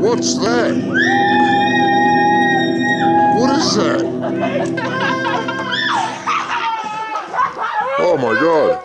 What's that? What is that? Oh my god.